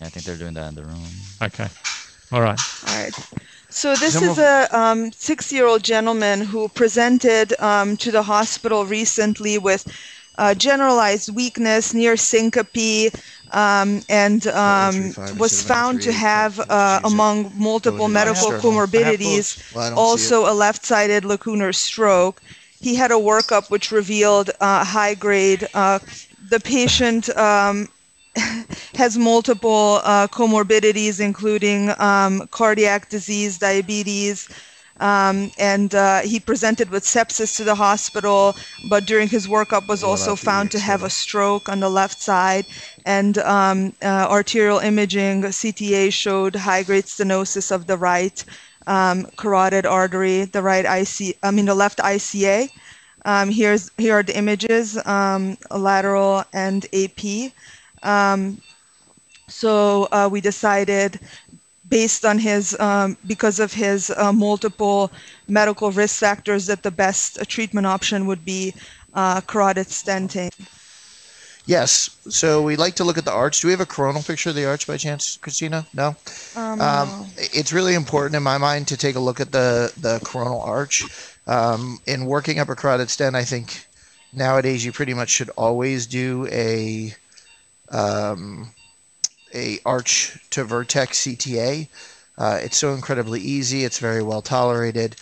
Yeah, I think they're doing that in the room. Okay. All right. All right. So this Some is a um, six-year-old gentleman who presented um, to the hospital recently with uh, generalized weakness, near syncope, um, and um, was found to have, uh, among multiple medical comorbidities, Well, I don't see also a left-sided lacunar stroke. He had a workup which revealed uh, high-grade. Uh, the patient um, has multiple uh, comorbidities, including um, cardiac disease, diabetes, um, and uh, he presented with sepsis to the hospital. But during his workup, was What also found to have a stroke on the left side, and um, uh, arterial imaging CTA showed high-grade stenosis of the right um, carotid artery, the right IC, I mean the left ICA. Um, here's here are the images, um, lateral and AP. So uh, we decided, based on his, um, because of his uh, multiple medical risk factors, that the best uh, treatment option would be uh, carotid stenting. Yes. So we like to look at the arch. Do we have a coronal picture of the arch by chance, Krisztina? No. Um, Um, it's really important in my mind to take a look at the the coronal arch. Um, in working up a carotid stent, I think nowadays you pretty much should always do a um, a arch to vertex CTA. Uh, it's so incredibly easy. It's very well tolerated.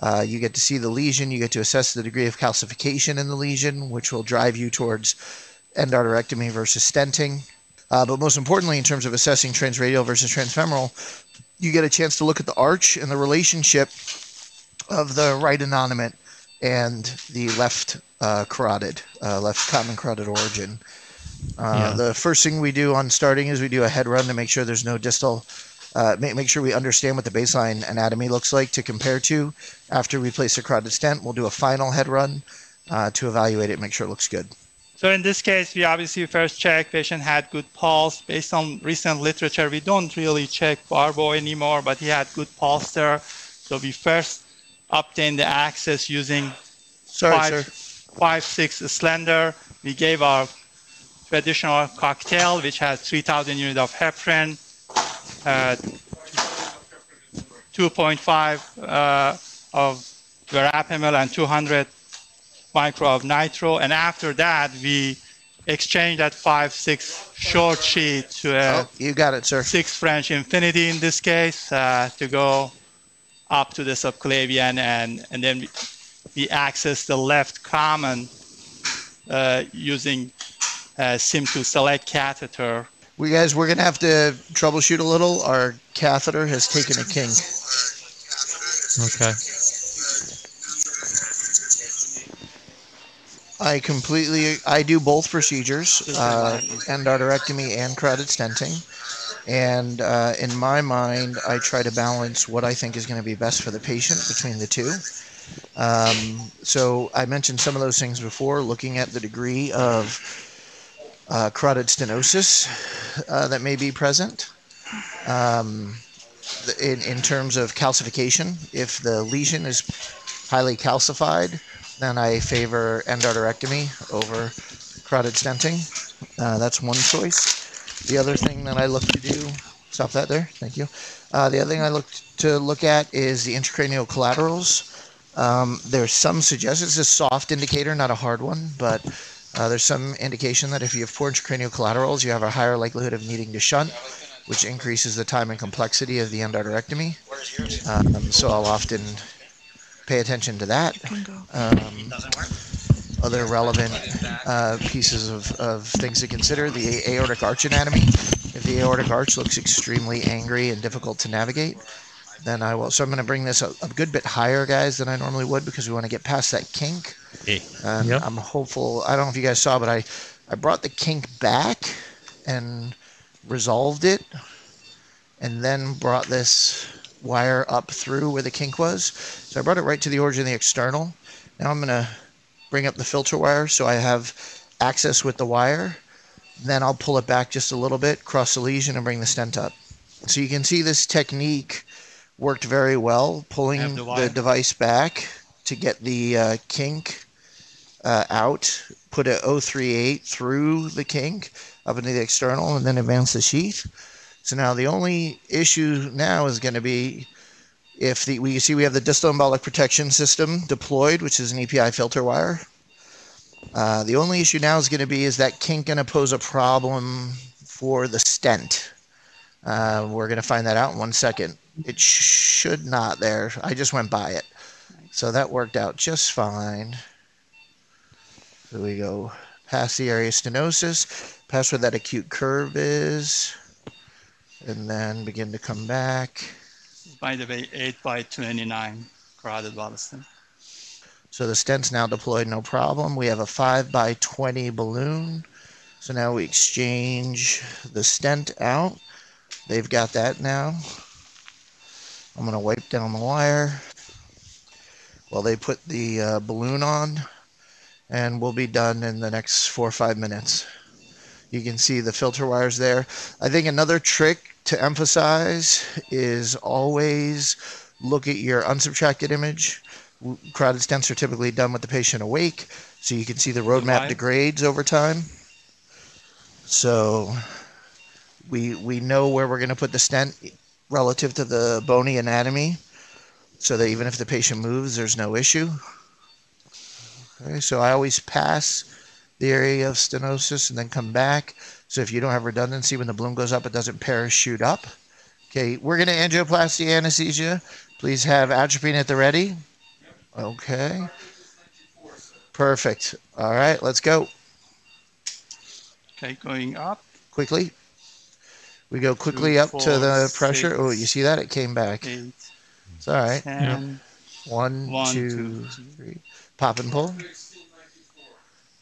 Uh, you get to see the lesion. You get to assess the degree of calcification in the lesion, which will drive you towards endarterectomy versus stenting. Uh, but most importantly, in terms of assessing transradial versus transfemoral, you get a chance to look at the arch and the relationship of the right innominate and the left uh, carotid, uh, left common carotid origin. Uh, Yeah. The first thing we do on starting is we do a head run to make sure there's no distal, uh, make, make sure we understand what the baseline anatomy looks like to compare to. After we place a carotid stent, we'll do a final head run uh, to evaluate it, make sure it looks good. So in this case, we obviously first check patient had good pulse. Based on recent literature, we don't really check Barbeau anymore, but he had good pulse there. So we first obtained the access using Sorry, five, five six slender. We gave our traditional cocktail, which has 3,000 units of heparin, uh, 2.5 uh, of verapamil, and 200 micro of nitro. And after that, we exchange that five six short sheet to a Oh, you got it, sir. six French infinity in this case uh, to go up to the subclavian and, and then we, we access the left common uh, using uh, SIM2 select catheter. We guys, we're gonna have to troubleshoot a little. Our catheter has taken a kink. Okay. I completely, I do both procedures, uh, endarterectomy and carotid stenting. And uh, in my mind, I try to balance what I think is going to be best for the patient between the two. Um, so I mentioned some of those things before, looking at the degree of uh, carotid stenosis uh, that may be present. Um, in, in terms of calcification, if the lesion is highly calcified, then I favor endarterectomy over carotid stenting. Uh, that's one choice. The other thing that I look to do, stop that there, thank you. Uh, the other thing I look to look at is the intracranial collaterals. Um, there's some suggestion, it's a soft indicator, not a hard one, but uh, there's some indication that if you have poor intracranial collaterals, you have a higher likelihood of needing to shunt, which increases the time and complexity of the endarterectomy. Um, so I'll often pay attention to that. Um, other relevant uh, pieces of, of things to consider the aortic arch anatomy. If the aortic arch looks extremely angry and difficult to navigate, then I will. So I'm going to bring this a, a good bit higher, guys, than I normally would because we want to get past that kink. And Yep. I'm hopeful. I don't know if you guys saw, but I, I brought the kink back and resolved it, and then brought this wire up through where the kink was. So I brought it right to the origin of the external. Now I'm going to bring up the filter wire so I have access with the wire. Then I'll pull it back just a little bit, cross the lesion, and bring the stent up. So you can see this technique worked very well, pulling the, device back to get the uh, kink uh, out, put a 038 through the kink up into the external, and then advance the sheath. So now the only issue now is going to be if the we see we have the distal embolic protection system deployed, which is an EPI filter wire. Uh, the only issue now is going to be is that kink going to pose a problem for the stent. Uh, we're going to find that out in one second. It sh- should not there. I just went by it. So that worked out just fine. So we go past the area of stenosis, past where that acute curve is, and then begin to come back. By the way, 8 by 29 carotid stent. So the stent's now deployed, no problem. We have a 5 by 20 balloon. So now we exchange the stent out. They've got that now. I'm going to wipe down the wire while they put the uh, balloon on and we'll be done in the next four or five minutes. You can see the filter wires there. I think another trick to emphasize is always look at your unsubtracted image. Carotid stents are typically done with the patient awake, so you can see the roadmap degrades over time. So we we know where we're going to put the stent relative to the bony anatomy, so that even if the patient moves, there's no issue. Okay, so I always pass the area of stenosis and then come back. So if you don't have redundancy, when the balloon goes up, it doesn't parachute up. Okay, we're going to angioplasty anesthesia. Please have atropine at the ready. Okay. Perfect. All right, let's go. Okay, going up. Quickly. We go quickly Two, up to the four, pressure. six, oh, you see that? It came back. Eight, It's all right. ten. One, One, two, two, three. Pop and pull.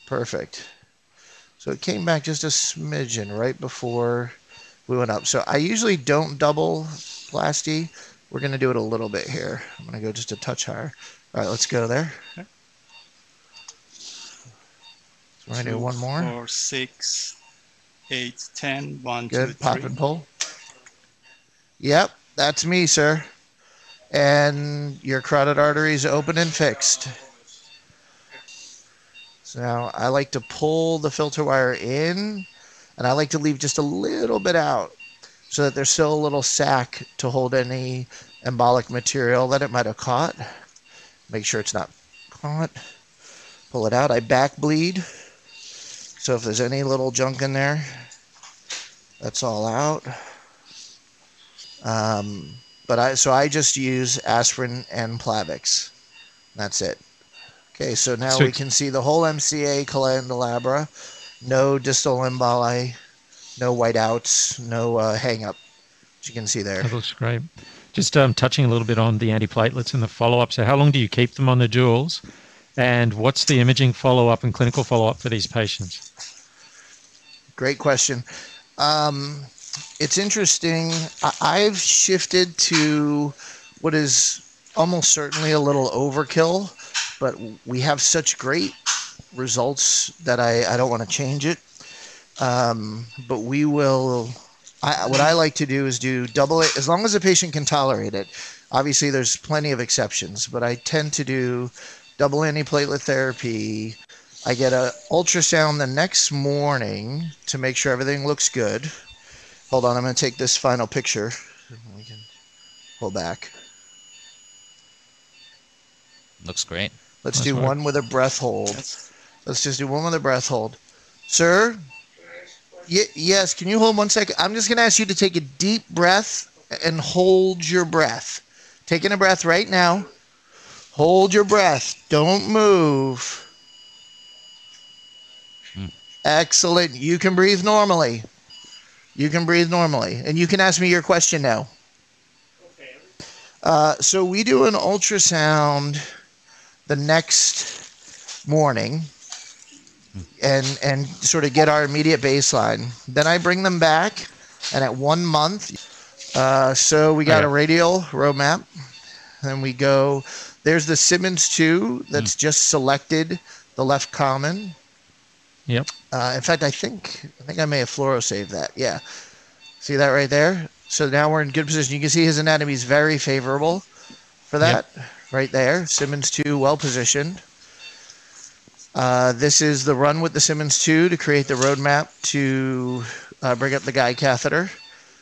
Perfect. So it came back just a smidgen right before we went up. So I usually don't double plasty. We're going to do it a little bit here. I'm going to go just a touch higher. All right, let's go there. Okay. So we're going to do one more. Four, six, eight, ten. One, two, Good. Pop three. and pull. Yep, that's me, sir. And your carotid artery is open and fixed. So now I like to pull the filter wire in, and I like to leave just a little bit out so that there's still a little sac to hold any embolic material that it might have caught. Make sure it's not caught. Pull it out. I back bleed. So if there's any little junk in there, that's all out. Um, but I so I just use aspirin and Plavix. That's it. Okay, so now So- we can see the whole MCA candelabra, no distal emboli, no whiteouts, no uh, hang up. As you can see there. That looks great. Just um, touching a little bit on the antiplatelets and the follow up. So, how long do you keep them on the duals? And what's the imaging follow up and clinical follow up for these patients? Great question. Um, it's interesting. I've shifted to what is almost certainly a little overkill, but we have such great results that I, I don't want to change it. Um, but we will. I, what I like to do is do double it as long as the patient can tolerate it. Obviously, there's plenty of exceptions, but I tend to do double antiplatelet therapy. I get a ultrasound the next morning to make sure everything looks good. Hold on, I'm going to take this final picture. We can pull back. Looks great. Let's Nice do work. one with a breath hold. Let's just do one with a breath hold. Sir? Y- yes, can you hold one second? I'm just going to ask you to take a deep breath and hold your breath. Taking a breath right now. Hold your breath. Don't move. Excellent. You can breathe normally. You can breathe normally. And you can ask me your question now. Uh, so we do an ultrasound the next morning and and sort of get our immediate baseline. Then I bring them back, and at one month, uh, so we got Okay. a radial roadmap. Then we go. There's the Simmons two that's just selected the left common. Yep. Uh, in fact, I think I think I may have fluoro saved that. Yeah, see that right there. So now we're in good position. You can see his anatomy is very favorable for that right there. Simmons two well positioned. Uh, this is the run with the Simmons 2 to create the roadmap to uh, bring up the guide catheter.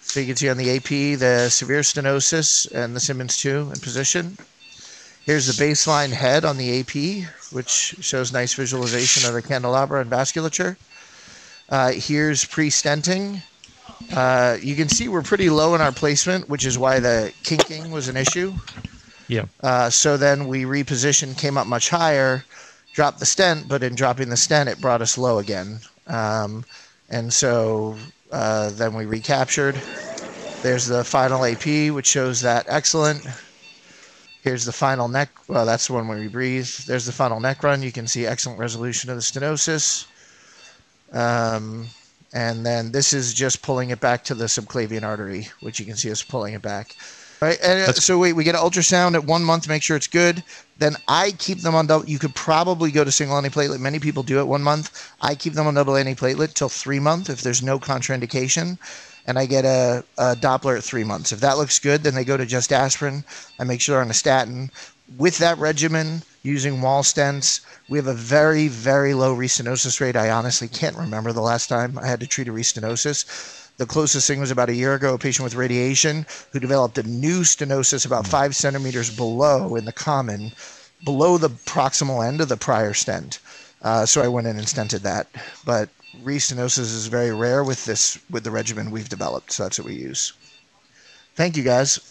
So you can see on the AP the severe stenosis and the Simmons 2 in position. Here's the baseline head on the AP, which shows nice visualization of the candelabra and vasculature. Uh, here's pre-stenting. Uh, you can see we're pretty low in our placement, which is why the kinking was an issue. Yeah. Uh, so then we repositioned, came up much higher, dropped the stent, but in dropping the stent, it brought us low again. Um, and so uh, then we recaptured. There's the final AP, which shows that excellent. Here's the final neck. Well, that's the one where we breathe. There's the final neck run. You can see excellent resolution of the stenosis. Um, and then this is just pulling it back to the subclavian artery, which you can see us pulling it back. Right. And uh, That's- so wait, we get an ultrasound at one month to make sure it's good. Then I keep them on double. You could probably go to single antiplatelet. Many people do it one month. I keep them on double antiplatelet till three month if there's no contraindication, and I get a, a Doppler at three months. If that looks good, then they go to just aspirin. I make sure they're on a statin. With that regimen, using Wallstents, we have a very, very low restenosis rate. I honestly can't remember the last time I had to treat a restenosis. The closest thing was about a year ago, a patient with radiation who developed a new stenosis about five centimeters below in the common, below the proximal end of the prior stent. Uh, so I went in and stented that. But restenosis is very rare with this with the regimen we've developed, so that's what we use. Thank you guys.